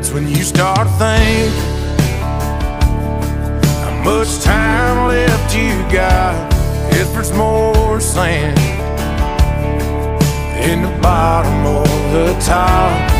It's when you start to think how much time left you got. If there's more sand in the bottom of the top.